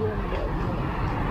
用不